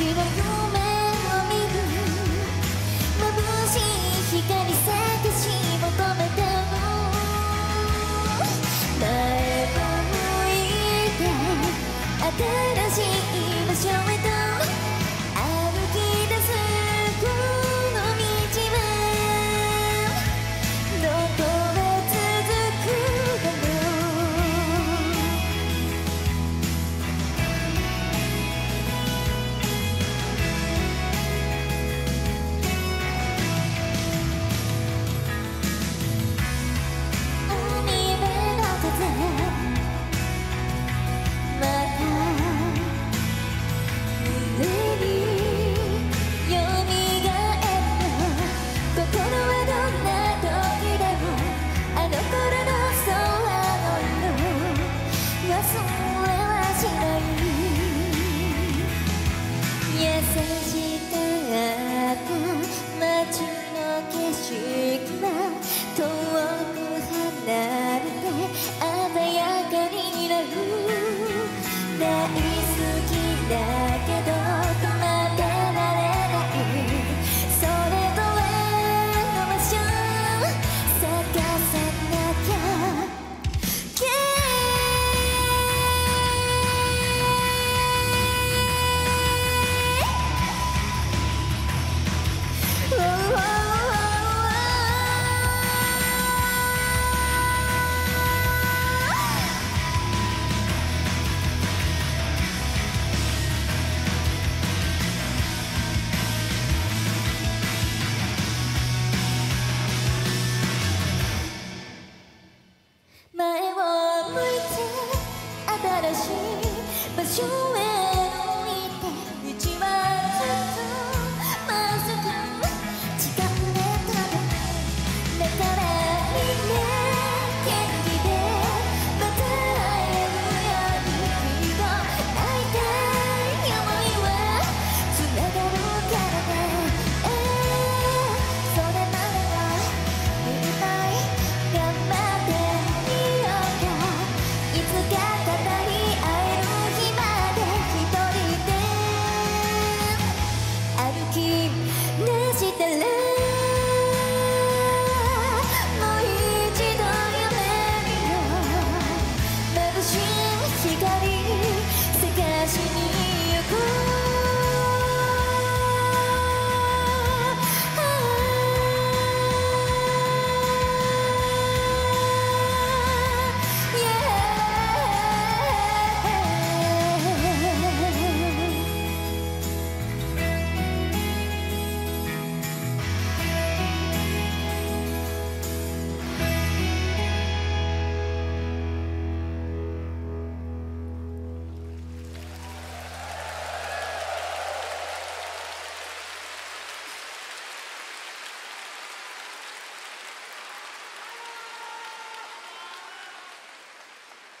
Even you're i'm some you.